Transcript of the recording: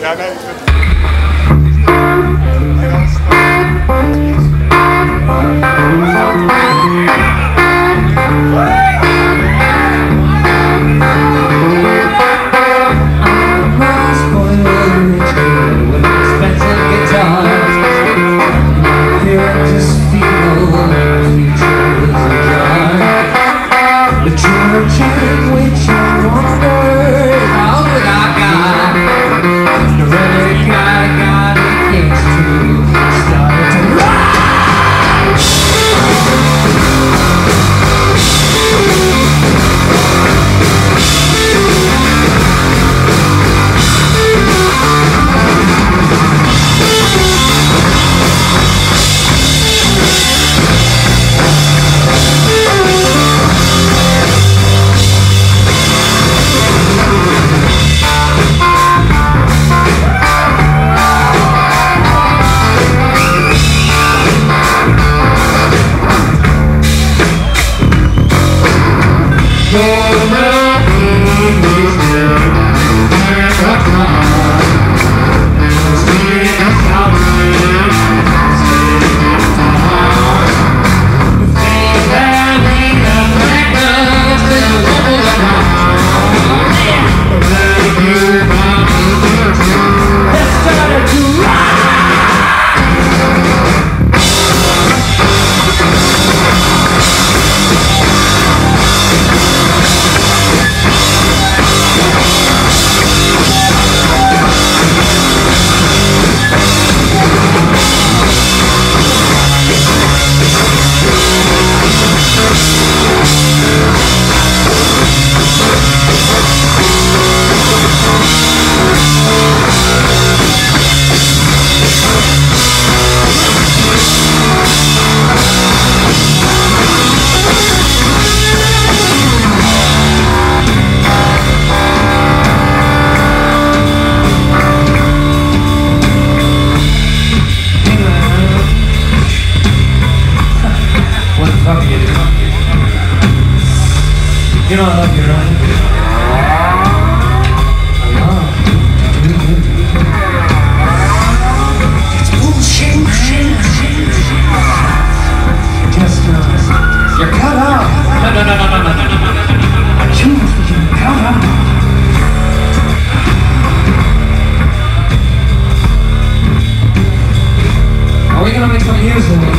Ya, Yeah. Fuck you, dude. You know I love you, right? You're cut out. No, no, no, no, no, no, no, no. You cut out. Are we gonna make some music?